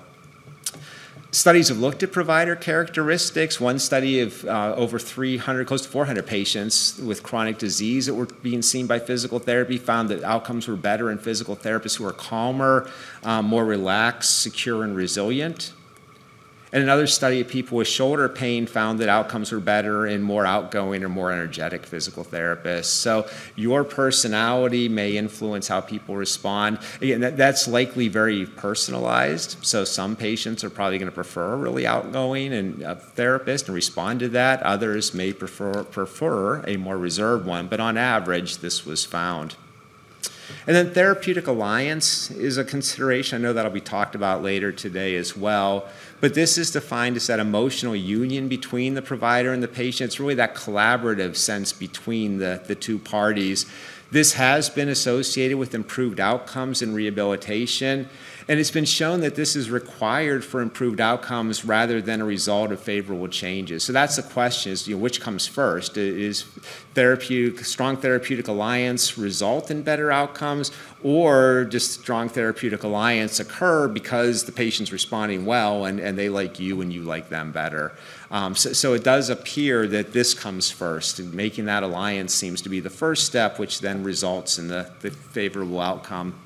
Studies have looked at provider characteristics. One study of uh, over 300, close to 400 patients with chronic disease that were being seen by physical therapy found that outcomes were better in physical therapists who are calmer, um, more relaxed, secure, and resilient. And another study of people with shoulder pain found that outcomes were better in more outgoing or more energetic physical therapists. So your personality may influence how people respond. Again, that, that's likely very personalized. So some patients are probably going to prefer a really outgoing and a therapist and respond to that. Others may prefer prefer a more reserved one. But on average, this was found. And then therapeutic alliance is a consideration. I know that'll be talked about later today as well. But this is defined as that emotional union between the provider and the patient. It's really that collaborative sense between the, the two parties. This has been associated with improved outcomes in rehabilitation. And it's been shown that this is required for improved outcomes rather than a result of favorable changes. So that's the question: is you know, which comes first? Is therapeutic, strong therapeutic alliance result in better outcomes, or does strong therapeutic alliance occur because the patient's responding well and, and they like you and you like them better? Um, so, so it does appear that this comes first, and making that alliance seems to be the first step, which then results in the, the favorable outcome.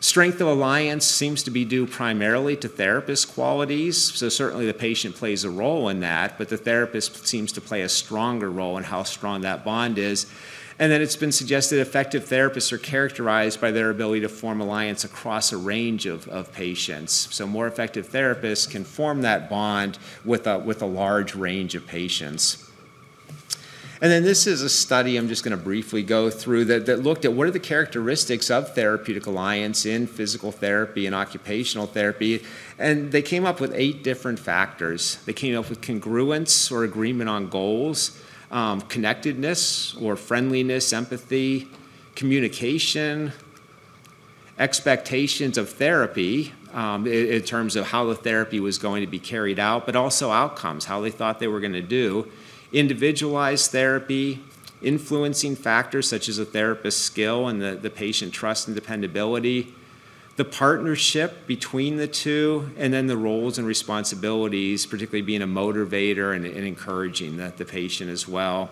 Strength of alliance seems to be due primarily to therapist qualities. So, certainly the patient plays a role in that, but the therapist seems to play a stronger role in how strong that bond is. And then it's been suggested effective therapists are characterized by their ability to form alliance across a range of, of patients. So, more effective therapists can form that bond with a, with a large range of patients. And then this is a study I'm just going to briefly go through that, that looked at what are the characteristics of therapeutic alliance in physical therapy and occupational therapy. And they came up with eight different factors. They came up with congruence or agreement on goals, um, connectedness or friendliness, empathy, communication, expectations of therapy, um, in, in, terms of how the therapy was going to be carried out, but also outcomes, how they thought they were going to do, individualized therapy, influencing factors such as a therapist's skill and the, the patient trust and dependability, the partnership between the two, and then the roles and responsibilities, particularly being a motivator and, and encouraging the, the patient as well.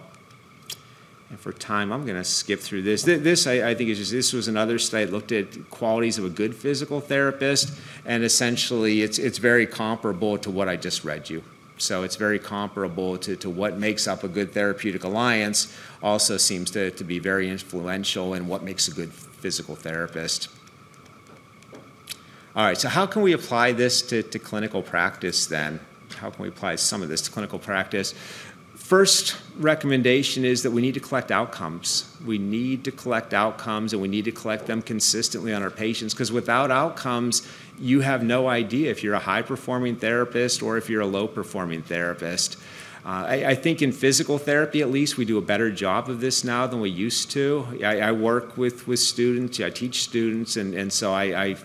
And for time, I'm going to skip through this. This, I, I think, is just this was another study that looked at qualities of a good physical therapist, and essentially, it's it's very comparable to what I just read you. So it's very comparable to, to what makes up a good therapeutic alliance. Also seems to, to be very influential in what makes a good physical therapist. All right, so how can we apply this to, to clinical practice then? How can we apply some of this to clinical practice? First recommendation is that we need to collect outcomes. We need to collect outcomes and we need to collect them consistently on our patients because without outcomes, you have no idea if you're a high performing therapist or if you're a low performing therapist. Uh, I, I, think in physical therapy, at least, we do a better job of this now than we used to. I, I work with, with students, I teach students, and, and so I, I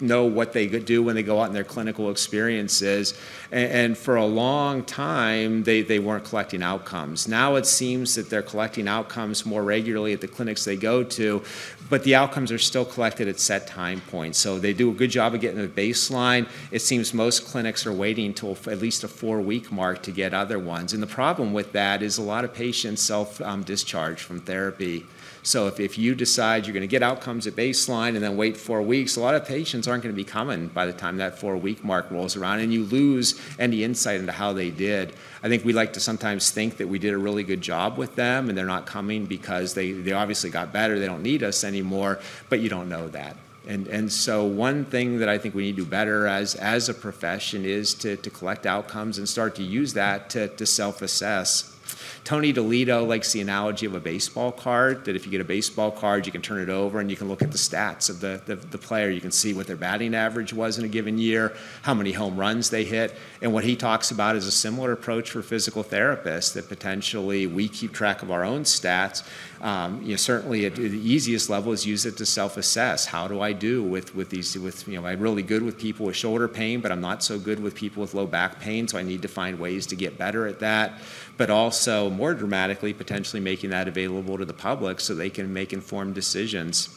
know what they do when they go out in their clinical experiences. And, and, for a long time, they, they weren't collecting outcomes. Now it seems that they're collecting outcomes more regularly at the clinics they go to, but the outcomes are still collected at set time points. So they do a good job of getting the baseline. It seems most clinics are waiting until at least a four week mark to get other ones. And the problem with that is a lot of patients self um, discharge from therapy. So if, if you decide you're going to get outcomes at baseline and then wait four weeks, a lot of patients aren't going to be coming by the time that four week mark rolls around, and you lose any insight into how they did. I think we like to sometimes think that we did a really good job with them and they're not coming because they, they obviously got better, they don't need us anymore, but you don't know that. And, and so one thing that I think we need to do better as, as a profession is to, to collect outcomes and start to use that to, to self-assess. Tony Delitto likes the analogy of a baseball card, that if you get a baseball card, you can turn it over and you can look at the stats of the, the, the, player. You can see what their batting average was in a given year, how many home runs they hit. And what he talks about is a similar approach for physical therapists, that potentially we keep track of our own stats. Um, you know, certainly at the easiest level is use it to self-assess. How do I do with, with these, with, you know, I'm really good with people with shoulder pain, but I'm not so good with people with low back pain, so I need to find ways to get better at that. But also, more dramatically, potentially making that available to the public so they can make informed decisions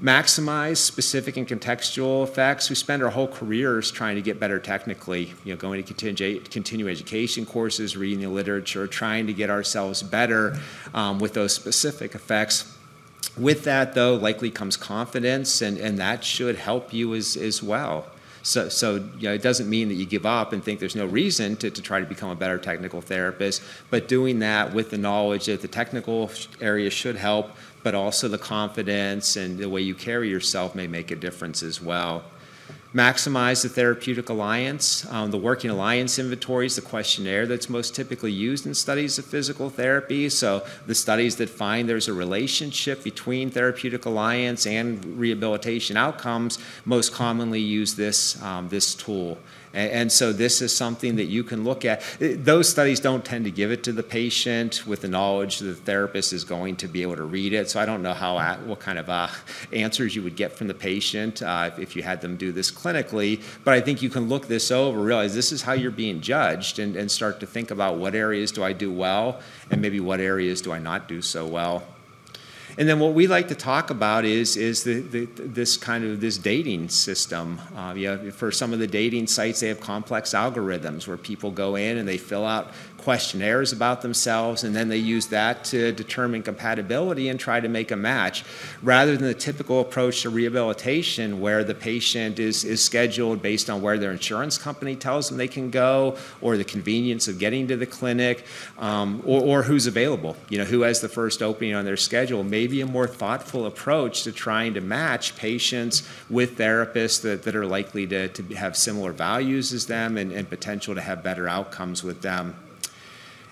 maximize specific and contextual effects. We spend our whole careers trying to get better technically, you know, going to continue, education courses, reading the literature, trying to get ourselves better um, with those specific effects. With that, though, likely comes confidence, and, and that should help you as, as well. So, so you know, it doesn't mean that you give up and think there's no reason to, to try to become a better technical therapist, but doing that with the knowledge that the technical area should help, but also the confidence and the way you carry yourself may make a difference as well. Maximize the therapeutic alliance. Um, the working alliance inventory is the questionnaire that's most typically used in studies of physical therapy. So, the studies that find there's a relationship between therapeutic alliance and rehabilitation outcomes most commonly use this, um, this tool. And, so this is something that you can look at. Those studies don't tend to give it to the patient with the knowledge that the therapist is going to be able to read it. So I don't know how what kind of uh, answers you would get from the patient uh, if you had them do this clinically. But I think you can look this over, realize this is how you're being judged, and, and start to think about what areas do I do well, and maybe what areas do I not do so well. And then what we like to talk about is, is the, the, this kind of this dating system. Uh, yeah, for some of the dating sites, they have complex algorithms where people go in and they fill out questionnaires about themselves, and then they use that to determine compatibility and try to make a match, rather than the typical approach to rehabilitation where the patient is, is scheduled based on where their insurance company tells them they can go, or the convenience of getting to the clinic, um, or, or who's available. You know, who has the first opening on their schedule. Maybe a more thoughtful approach to trying to match patients with therapists that, that are likely to, to have similar values as them and, and potential to have better outcomes with them.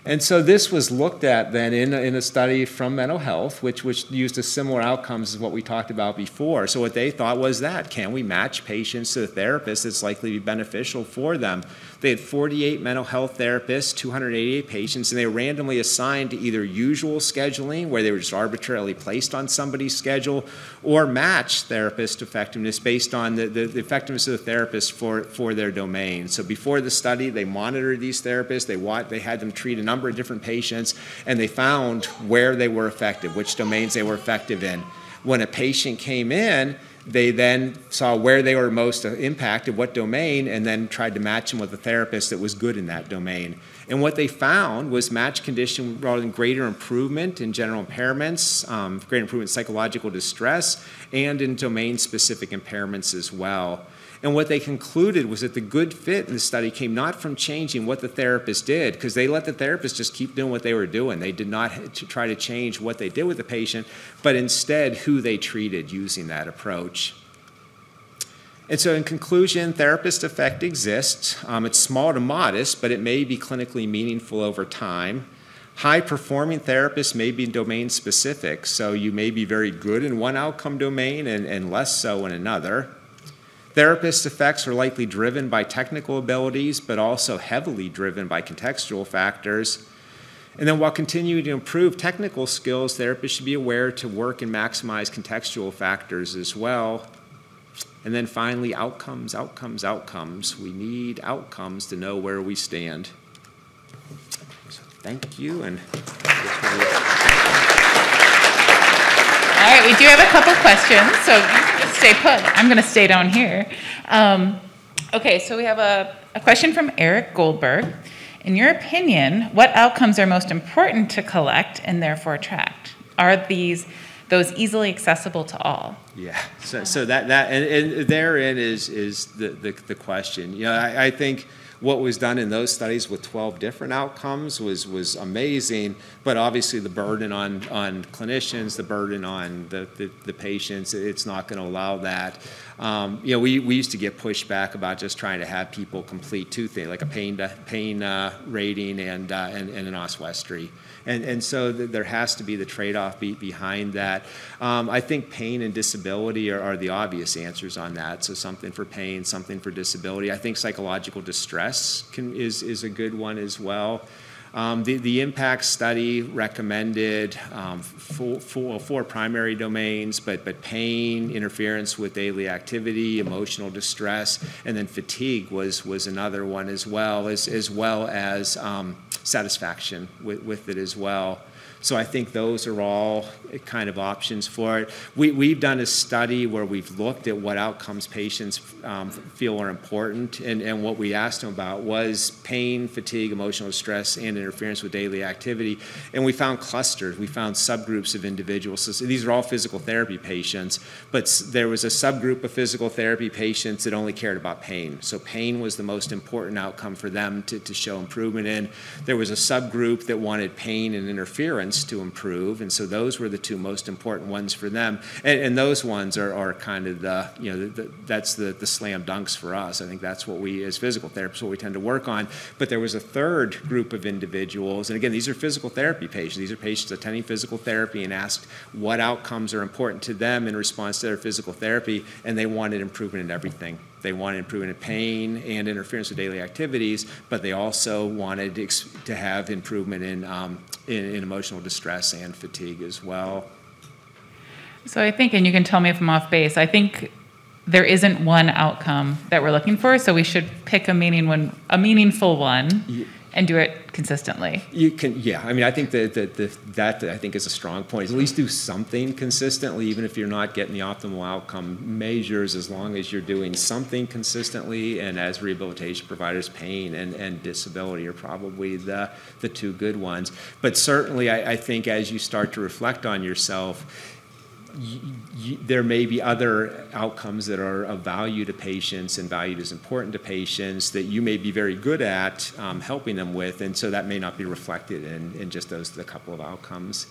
And so this was looked at then in a, in a study from mental health, which, which used a similar outcomes as what we talked about before. So what they thought was that, can we match patients to the therapist that's likely to be beneficial for them? They had 48 mental health therapists, 288 patients, and they were randomly assigned to either usual scheduling, where they were just arbitrarily placed on somebody's schedule, or match therapist effectiveness based on the, the, the effectiveness of the therapist for, for their domain. So before the study, they monitored these therapists, they, they had them treat a number of different patients, and they found where they were effective, which domains they were effective in when a patient came in, They then saw where they were most impacted, what domain, and then tried to match them with a therapist that was good in that domain. And what they found was match condition brought in greater improvement in general impairments, um, greater improvement in psychological distress, and in domain-specific impairments as well. And what they concluded was that the good fit in the study came not from changing what the therapist did, because they let the therapist just keep doing what they were doing. They did not try to change what they did with the patient, but instead who they treated using that approach. And so, in conclusion, therapist effect exists. Um, it's small to modest, but it may be clinically meaningful over time. High performing therapists may be domain specific, so you may be very good in one outcome domain and, and less so in another. Therapist effects are likely driven by technical abilities, but also heavily driven by contextual factors. And then while continuing to improve technical skills, therapists should be aware to work and maximize contextual factors as well. And then finally, outcomes, outcomes, outcomes. We need outcomes to know where we stand. So thank you. And all right, we do have a couple questions, so stay put. I'm going to stay down here. Um, okay, so we have a, a question from Eric Goldberg. In your opinion, what outcomes are most important to collect and therefore track? Are these those easily accessible to all? Yeah. So, so that that and, and therein is is the, the, the question. You know, I, I think what was done in those studies with 12 different outcomes was, was amazing, but obviously the burden on, on clinicians, the burden on the, the, the patients, it's not going to allow that. Um, you know, we, we used to get pushback about just trying to have people complete two things, like a pain, pain uh, rating and, uh, and, and an oswestry. And, and so th- there has to be the trade off be- behind that. Um, I think pain and disability are, are, the obvious answers on that. So something for pain, something for disability. I think psychological distress can, is, is a good one as well. Um, the, the IMMPACT study recommended um, four, four, four, primary domains, but, but pain, interference with daily activity, emotional distress, and then fatigue was, was another one as well, as, as well as um, satisfaction with, with it as well. So I think those are all kind of options for it. We, we've done a study where we've looked at what outcomes patients um, feel are important, and, and what we asked them about was pain, fatigue, emotional stress, and interference with daily activity. And we found clusters, we found subgroups of individuals. So these are all physical therapy patients, but there was a subgroup of physical therapy patients that only cared about pain. So pain was the most important outcome for them to, to show improvement in. There was a subgroup that wanted pain and interference to improve, and so those were the two most important ones for them. And, and those ones are, are kind of the, you know, the, the, that's the, the slam dunks for us. I think that's what we, as physical therapists, what we tend to work on. But there was a third group of individuals, and again, these are physical therapy patients. These are patients attending physical therapy and asked what outcomes are important to them in response to their physical therapy, and they wanted improvement in everything. They wanted improvement in pain and interference with daily activities, but they also wanted to have improvement in, um, in, in emotional distress and fatigue as well. So I think, and you can tell me if I'm off base, I think there isn't one outcome that we're looking for, so we should pick a meaning one, a meaningful one. Yeah and do it consistently. You can, yeah. I mean, I think that, that, that, I think is a strong point. Is At least do something consistently, even if you're not getting the optimal outcome measures. As long as you're doing something consistently, and as rehabilitation providers, pain and, and disability are probably the the two good ones. But certainly, I, I think as you start to reflect on yourself there may be other outcomes that are of value to patients and valued as important to patients that you may be very good at um, helping them with, and so that may not be reflected in, in just those the couple of outcomes.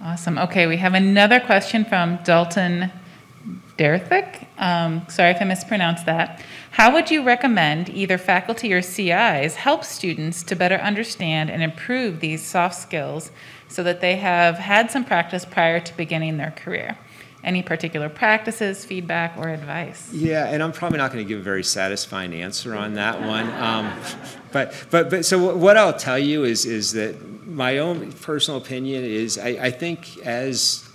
Awesome. Okay, we have another question from Dalton Derthik. Um, sorry if I mispronounced that. How would you recommend either faculty or CIs help students to better understand and improve these soft skills so that they have had some practice prior to beginning their career. Any particular practices, feedback, or advice? Yeah, and I'm probably not going to give a very satisfying answer on that one. Um, but, but, but so what I'll tell you is, is that my own personal opinion is I, I think as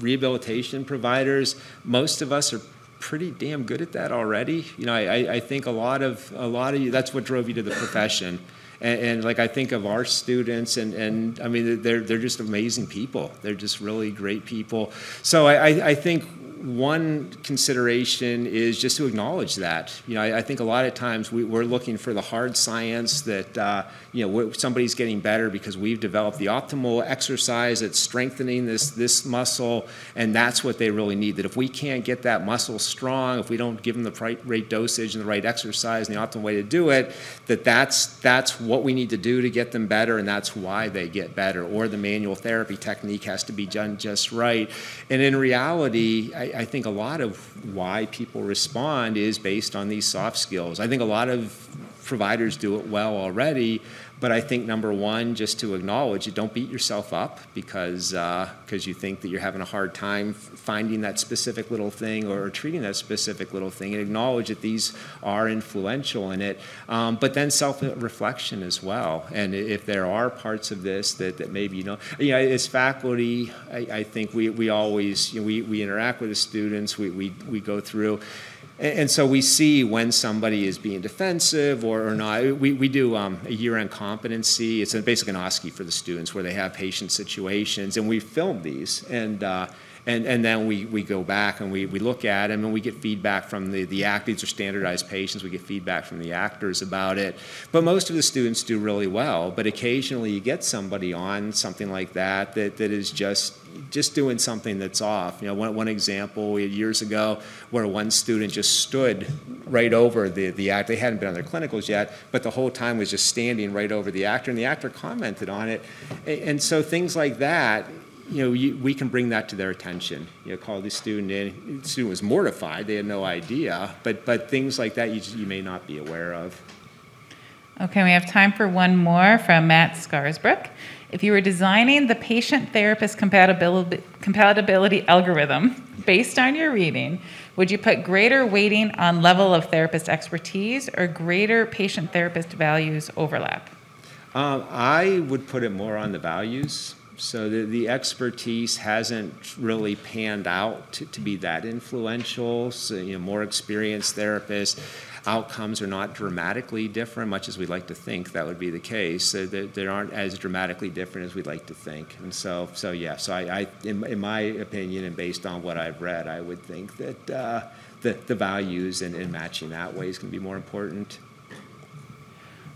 rehabilitation providers, most of us are pretty damn good at that already. You know, I, I think a lot of a lot of you that's what drove you to the profession. And, and, like I think of our students, and, and I mean, they're, they're just amazing people. They're just really great people. So I, I think one consideration is just to acknowledge that. You know, I, I think a lot of times we, we're looking for the hard science that, uh, you know, somebody's getting better because we've developed the optimal exercise that's strengthening this, this muscle, and that's what they really need. That if we can't get that muscle strong, if we don't give them the right, right dosage and the right exercise and the optimal way to do it, that that's, that's what we need to do to get them better, and that's why they get better. Or the manual therapy technique has to be done just right. And in reality, I, I think a lot of why people respond is based on these soft skills. I think a lot of providers do it well already, but I think number one, just to acknowledge it, don't beat yourself up because because you think that you're having a hard time finding that specific little thing or treating that specific little thing, and acknowledge that these are influential in it. Um, but then self-reflection as well, and if there are parts of this that, that maybe you know, you know, as faculty, I, I think we, we always you know, we, we interact with the students, we, we, we go through. And, so we see when somebody is being defensive or, or not. We, we do um, a year-end competency. It's basically an OSCE for the students where they have patient situations, and we film these. And uh, and, and then we, we go back and we, we look at them and we get feedback from the, the act. These are standardized patients. We get feedback from the actors about it. But most of the students do really well. But occasionally you get somebody on something like that that, that is just just doing something that's off. You know, one, one example years ago where one student just stood right over the, the actor. They hadn't been on their clinicals yet, but the whole time was just standing right over the actor, and the actor commented on it. And, and so things like that, you know, you, we can bring that to their attention. You know, call the student in. The student was mortified; they had no idea. But but things like that, you, you may not be aware of. Okay, we have time for one more from Matt Scarsbrook. If you were designing the patient therapist compatibility, compatibility algorithm based on your reading, would you put greater weighting on level of therapist expertise or greater patient therapist values overlap? Um, I would put it more on the values. So the, the expertise hasn't really panned out to, to be that influential. So, you know, more experienced therapists, outcomes are not dramatically different, much as we'd like to think that would be the case. So they, they aren't as dramatically different as we'd like to think. And so, so yeah, so I, I in, in my opinion and based on what I've read, I would think that uh, the, the values and, and matching that way is going to be more important.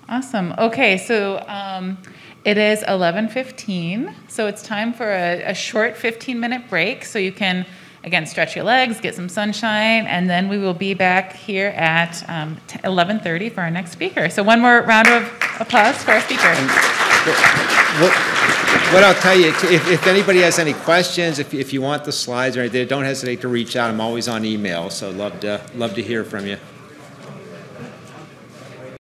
Awesome. Okay, so um, it is 11:15, so it's time for a, a short 15-minute break. So you can, again, stretch your legs, get some sunshine, and then we will be back here at um, 11:30 for our next speaker. So one more round of applause for our speaker. What, what I'll tell you, if, if anybody has any questions, if, if you want the slides or anything, don't hesitate to reach out. I'm always on email, so love to love to hear from you.